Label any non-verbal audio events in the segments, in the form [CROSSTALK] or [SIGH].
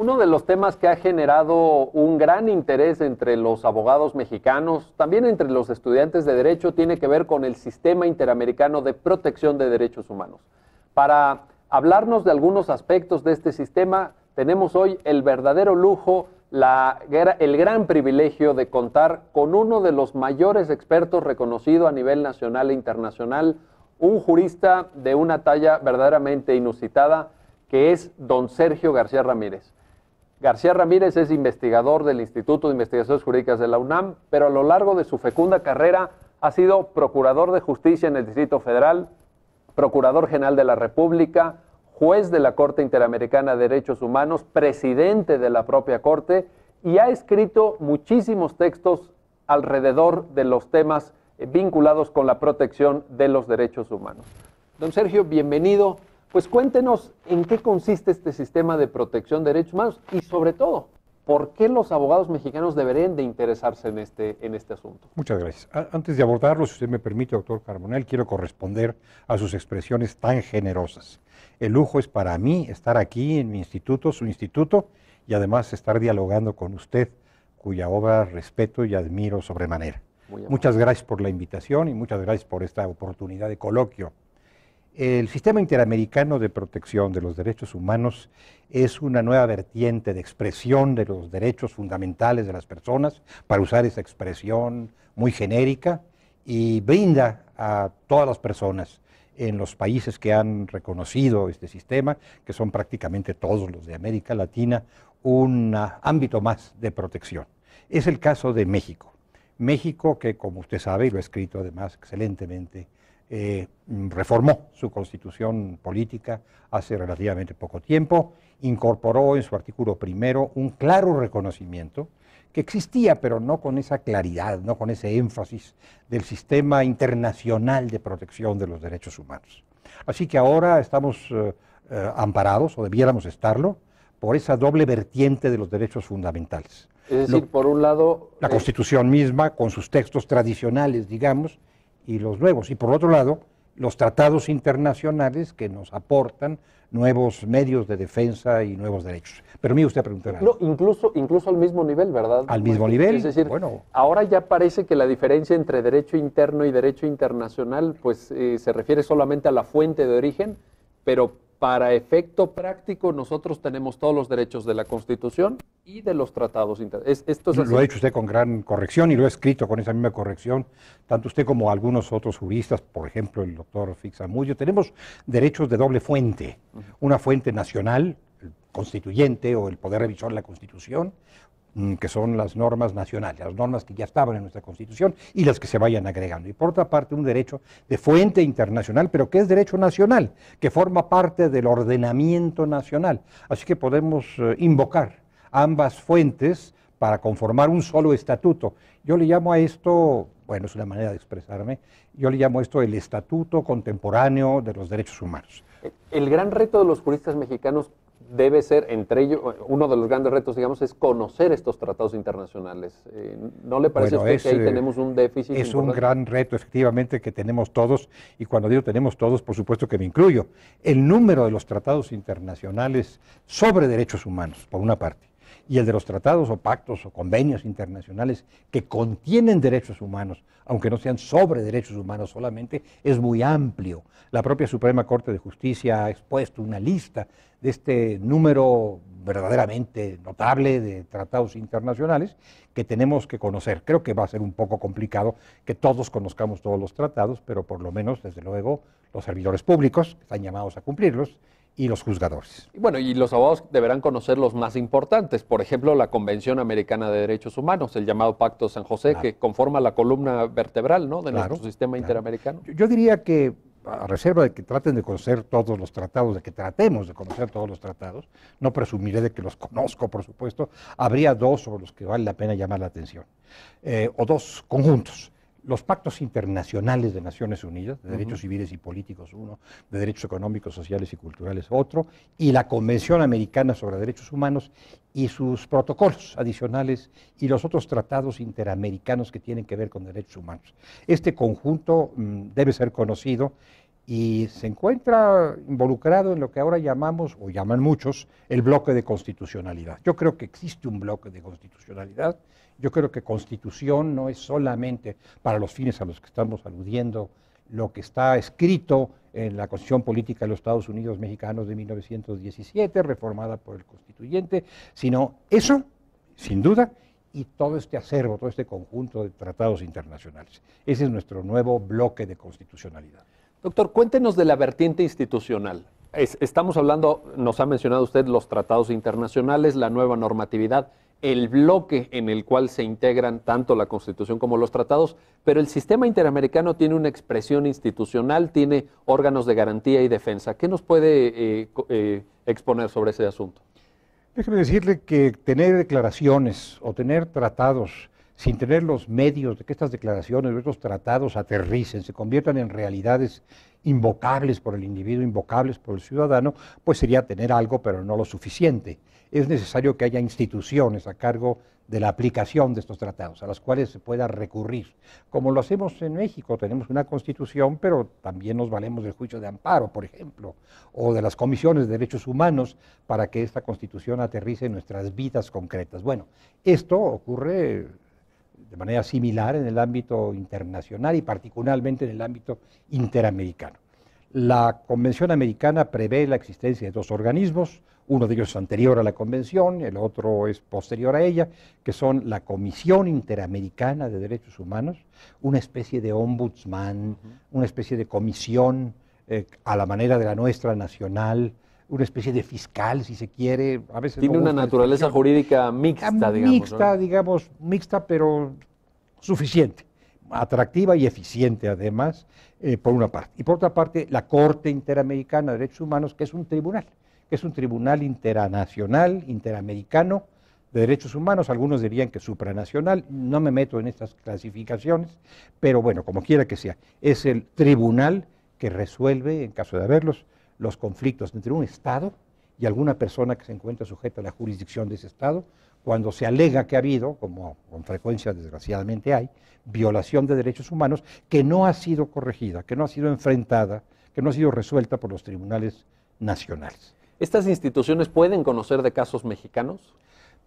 Uno de los temas que ha generado un gran interés entre los abogados mexicanos, también entre los estudiantes de derecho, tiene que ver con el sistema interamericano de protección de derechos humanos. Para hablarnos de algunos aspectos de este sistema, tenemos hoy el verdadero lujo, el gran privilegio de contar con uno de los mayores expertos reconocido a nivel nacional e internacional, un jurista de una talla verdaderamente inusitada, que es don Sergio García Ramírez. García Ramírez es investigador del Instituto de Investigaciones Jurídicas de la UNAM, pero a lo largo de su fecunda carrera ha sido procurador de justicia en el Distrito Federal, procurador general de la República, juez de la Corte Interamericana de Derechos Humanos, presidente de la propia Corte y ha escrito muchísimos textos alrededor de los temas vinculados con la protección de los derechos humanos. Don Sergio, bienvenido. Pues cuéntenos en qué consiste este sistema de protección de derechos humanos y sobre todo, ¿por qué los abogados mexicanos deberían de interesarse en este, en este asunto? Muchas gracias. Antes de abordarlo, si usted me permite, doctor Carbonell, quiero corresponder a sus expresiones tan generosas. El lujo es para mí estar aquí en mi instituto, su instituto, y además estar dialogando con usted, cuya obra respeto y admiro sobremanera. Muchas gracias por la invitación y muchas gracias por esta oportunidad de coloquio. El sistema interamericano de protección de los derechos humanos es una nueva vertiente de expresión de los derechos fundamentales de las personas, para usar esa expresión muy genérica, y brinda a todas las personas en los países que han reconocido este sistema, que son prácticamente todos los de América Latina, un ámbito más de protección. Es el caso de México. México, que como usted sabe, y lo ha escrito además excelentemente, eh, reformó su constitución política hace relativamente poco tiempo, incorporó en su artículo primero un claro reconocimiento que existía, pero no con esa claridad, no con ese énfasis del sistema internacional de protección de los derechos humanos. Así que ahora estamos eh, eh, amparados, o debiéramos estarlo, por esa doble vertiente de los derechos fundamentales. Es decir, por un lado... La Constitución misma, con sus textos tradicionales, digamos, y los nuevos. Y por otro lado, los tratados internacionales que nos aportan nuevos medios de defensa y nuevos derechos. Pero mí usted preguntará. No, incluso, incluso al mismo nivel, ¿verdad? Al mismo nivel. Es decir, ahora ya parece que la diferencia entre derecho interno y derecho internacional, pues eh, se refiere solamente a la fuente de origen, pero para efecto práctico, nosotros tenemos todos los derechos de la Constitución y de los tratados internacionales. Esto Lo ha hecho usted con gran corrección y lo ha escrito con esa misma corrección, tanto usted como algunos otros juristas, por ejemplo el doctor Fixamullo. Tenemos derechos de doble fuente, una fuente nacional, el constituyente o el poder revisor de la Constitución, que son las normas nacionales, las normas que ya estaban en nuestra Constitución y las que se vayan agregando. Y por otra parte, un derecho de fuente internacional, pero que es derecho nacional, que forma parte del ordenamiento nacional. Así que podemos eh, invocar ambas fuentes para conformar un solo estatuto. Yo le llamo a esto, bueno, es una manera de expresarme, yo le llamo esto el estatuto contemporáneo de los derechos humanos. El gran reto de los juristas mexicanos debe ser, entre ellos, uno de los grandes retos, digamos, es conocer estos tratados internacionales. Eh, ¿No le parece que ahí tenemos un déficit? Es un gran reto, efectivamente, que tenemos todos, y cuando digo tenemos todos, por supuesto que me incluyo. El número de los tratados internacionales sobre derechos humanos, por una parte, y el de los tratados o pactos o convenios internacionales que contienen derechos humanos, aunque no sean sobre derechos humanos solamente, es muy amplio. La propia Suprema Corte de Justicia ha expuesto una lista de este número verdaderamente notable de tratados internacionales que tenemos que conocer. Creo que va a ser un poco complicado que todos conozcamos todos los tratados, pero por lo menos, desde luego, los servidores públicos están llamados a cumplirlos y los juzgadores. Bueno, y los abogados deberán conocer los más importantes, por ejemplo, la Convención Americana de Derechos Humanos, el llamado Pacto de San José, que conforma la columna vertebral ¿no? de nuestro sistema interamericano. Yo diría que, a reserva de que traten de conocer todos los tratados, de que tratemos de conocer todos los tratados, no presumiré de que los conozco, por supuesto, habría dos sobre los que vale la pena llamar la atención, eh, o dos conjuntos los pactos internacionales de Naciones Unidas, de derechos civiles y políticos uno, de derechos económicos, sociales y culturales otro, y la Convención Americana sobre Derechos Humanos y sus protocolos adicionales y los otros tratados interamericanos que tienen que ver con derechos humanos. Este conjunto mm, debe ser conocido y se encuentra involucrado en lo que ahora llamamos, o llaman muchos, el bloque de constitucionalidad. Yo creo que existe un bloque de constitucionalidad. Yo creo que constitución no es solamente para los fines a los que estamos aludiendo lo que está escrito en la Constitución Política de los Estados Unidos Mexicanos de 1917, reformada por el constituyente, sino eso, sin duda, y todo este acervo, todo este conjunto de tratados internacionales. Ese es nuestro nuevo bloque de constitucionalidad. Doctor, cuéntenos de la vertiente institucional. estamos hablando, nos ha mencionado usted los tratados internacionales, la nueva normatividad, el bloque en el cual se integran tanto la Constitución como los tratados, pero el sistema interamericano tiene una expresión institucional, tiene órganos de garantía y defensa. ¿Qué nos puede eh, eh, exponer sobre ese asunto? Déjeme decirle que tener declaraciones o tener tratados sin tener los medios de que estas declaraciones o estos tratados aterricen, se conviertan en realidades invocables por el individuo, invocables por el ciudadano, pues sería tener algo, pero no lo suficiente. Es necesario que haya instituciones a cargo de la aplicación de estos tratados, a las cuales se pueda recurrir. Como lo hacemos en México, tenemos una constitución, pero también nos valemos del juicio de amparo, por ejemplo, o de las comisiones de derechos humanos para que esta constitución aterrice en nuestras vidas concretas. Bueno, esto ocurre de manera similar en el ámbito internacional y particularmente en el ámbito interamericano. La Convención Americana prevé la existencia de dos organismos, uno de ellos es anterior a la Convención, el otro es posterior a ella, que son la Comisión Interamericana de Derechos Humanos, una especie de ombudsman, una especie de comisión eh, a la manera de la nuestra nacional, una especie de fiscal, si se quiere. A veces Tiene una naturaleza jurídica mixta, ah, digamos. Mixta, digamos, mixta, pero suficiente, atractiva y eficiente además, eh, por una parte. Y por otra parte, la Corte Interamericana de Derechos Humanos, que es un tribunal, que es un tribunal internacional, interamericano de derechos humanos, algunos dirían que supranacional, no me meto en estas clasificaciones, pero bueno, como quiera que sea, es el tribunal que resuelve, en caso de haberlos, los conflictos entre un Estado y alguna persona que se encuentra sujeta a la jurisdicción de ese Estado, cuando se alega que ha habido, como con frecuencia desgraciadamente hay, violación de derechos humanos que no ha sido corregida, que no ha sido enfrentada, que no ha sido resuelta por los tribunales nacionales. ¿Estas instituciones pueden conocer de casos mexicanos?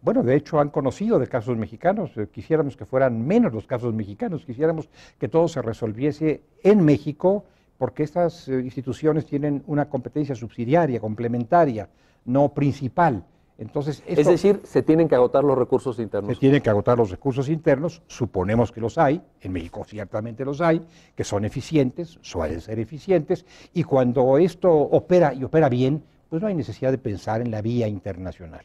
Bueno, de hecho han conocido de casos mexicanos. Eh, quisiéramos que fueran menos los casos mexicanos, quisiéramos que todo se resolviese en México porque estas eh, instituciones tienen una competencia subsidiaria, complementaria, no principal. Entonces, es decir, se tienen que agotar los recursos internos. Se tienen que agotar los recursos internos, suponemos que los hay, en México ciertamente los hay, que son eficientes, suelen ser eficientes, y cuando esto opera y opera bien, pues no hay necesidad de pensar en la vía internacional.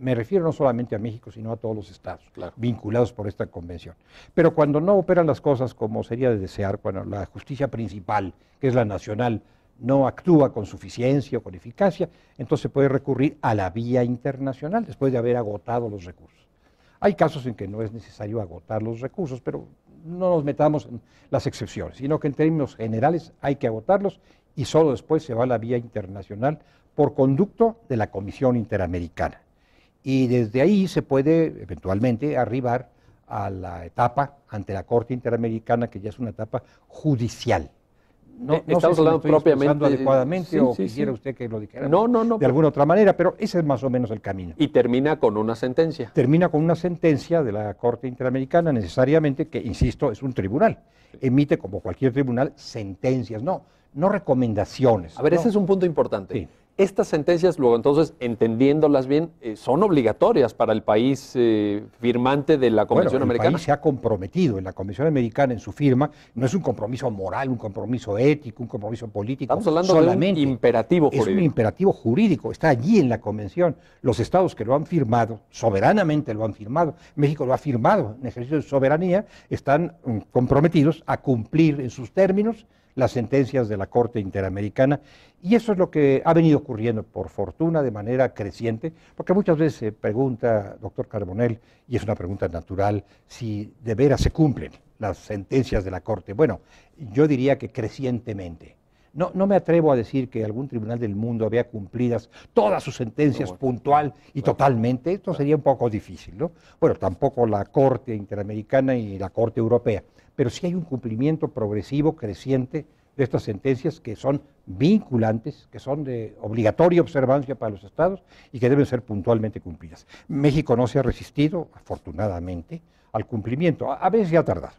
Me refiero no solamente a México, sino a todos los estados vinculados por esta convención. Pero cuando no operan las cosas como sería de desear, cuando la justicia principal, que es la nacional, no actúa con suficiencia o con eficacia, entonces se puede recurrir a la vía internacional después de haber agotado los recursos. Hay casos en que no es necesario agotar los recursos, pero no nos metamos en las excepciones, sino que en términos generales hay que agotarlos y solo después se va a la vía internacional por conducto de la Comisión Interamericana y desde ahí se puede eventualmente arribar a la etapa ante la Corte Interamericana, que ya es una etapa judicial. No, eh, Estamos hablando propiamente adecuadamente o quisiera usted que lo dijera no, no, no, de alguna otra manera, pero ese es más o menos el camino. Y termina con una sentencia. Termina con una sentencia de la Corte Interamericana, necesariamente, que, insisto, es un tribunal. Emite, como cualquier tribunal, sentencias, no, no recomendaciones. A ver, ese es un punto importante. Estas sentencias, luego entonces, entendiéndolas bien, eh, son obligatorias para el país eh, firmante de la Convención bueno, el Americana. País se ha comprometido en la Convención Americana en su firma, no es un compromiso moral, un compromiso ético, un compromiso político. Estamos hablando solamente. de un imperativo jurídico. Es un imperativo jurídico, está allí en la Convención. Los estados que lo han firmado, soberanamente lo han firmado, México lo ha firmado en ejercicio de soberanía, están mm, comprometidos a cumplir en sus términos las sentencias de la Corte Interamericana. Y eso es lo que ha venido ocurriendo, por fortuna, de manera creciente, porque muchas veces se pregunta, doctor Carbonell, y es una pregunta natural, si de veras se cumplen las sentencias de la Corte. Bueno, yo diría que crecientemente. No, no, me atrevo a decir que algún tribunal del mundo había cumplidas todas sus sentencias puntual y totalmente. Esto sería un poco difícil, ¿no? Bueno, tampoco la Corte Interamericana y la Corte Europea pero sí hay un cumplimiento progresivo, creciente de estas sentencias que son vinculantes, que son de obligatoria observancia para los estados y que deben ser puntualmente cumplidas. México no se ha resistido, afortunadamente, al cumplimiento. A veces se ha tardado.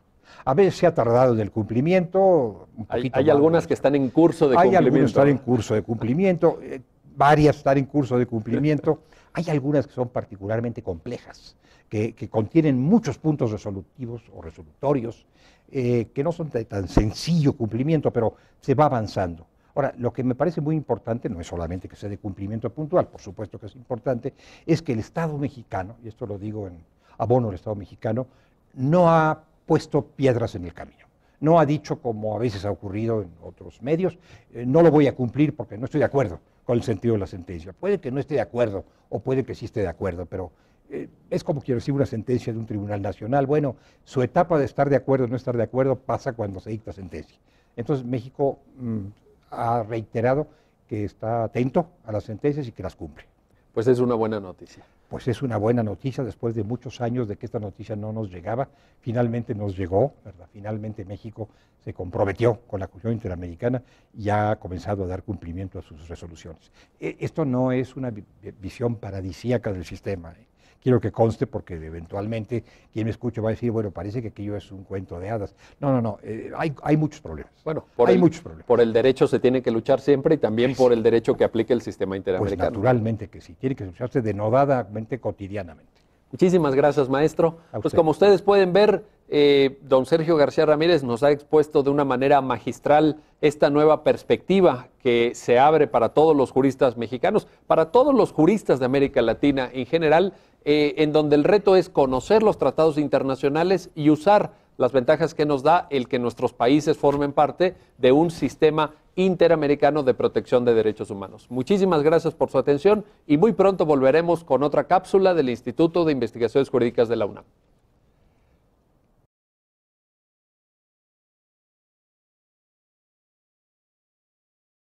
A veces se ha tardado en el cumplimiento. hay, algunas que están en curso de cumplimiento. Hay algunas que están en curso de cumplimiento, eh, varias están en curso de cumplimiento. [LAUGHS] Hay algunas que son particularmente complejas, que, contienen muchos puntos resolutivos o resolutorios, eh, que no son de tan sencillo cumplimiento, pero se va avanzando. Ahora, lo que me parece muy importante, no es solamente que sea de cumplimiento puntual, por supuesto que es importante, es que el Estado mexicano, y esto lo digo en abono del Estado mexicano, no ha puesto piedras en el camino. No ha dicho, como a veces ha ocurrido en otros medios, eh, no lo voy a cumplir porque no estoy de acuerdo con el sentido de la sentencia. Puede que no esté de acuerdo o puede que sí esté de acuerdo, pero eh, es como quiero decir una sentencia de un tribunal nacional. Bueno, su etapa de estar de acuerdo o no estar de acuerdo pasa cuando se dicta sentencia. Entonces México mm, ha reiterado que está atento a las sentencias y que las cumple. Pues es una buena noticia pues es una buena noticia después de muchos años de que esta noticia no nos llegaba. Finalmente nos llegó, ¿verdad? Finalmente México se comprometió con la Comisión Interamericana y ha comenzado a dar cumplimiento a sus resoluciones. E, esto no es una visión paradisíaca del sistema. ¿eh? Quiero que conste porque eventualmente quien me escuche va a decir, bueno, parece que aquello es un cuento de hadas. No, no, no, eh, hay, hay, muchos problemas. Bueno, por hay el, muchos problemas. Por el derecho se tiene que luchar siempre y también por el derecho que aplique el sistema pues interamericano. Pues naturalmente que sí, tiene que lucharse denodadamente, cotidianamente. Muchísimas gracias, maestro. Pues como ustedes pueden ver, eh, don Sergio García Ramírez nos ha expuesto de una manera magistral esta nueva perspectiva que se abre para todos los juristas mexicanos, para todos los juristas de América Latina en general, eh, en donde el reto es conocer los tratados internacionales y usar las ventajas que nos da el que nuestros países formen parte de un sistema interamericano de protección de derechos humanos. Muchísimas gracias por su atención y muy pronto volveremos con otra cápsula del Instituto de Investigaciones Jurídicas de la UNAM.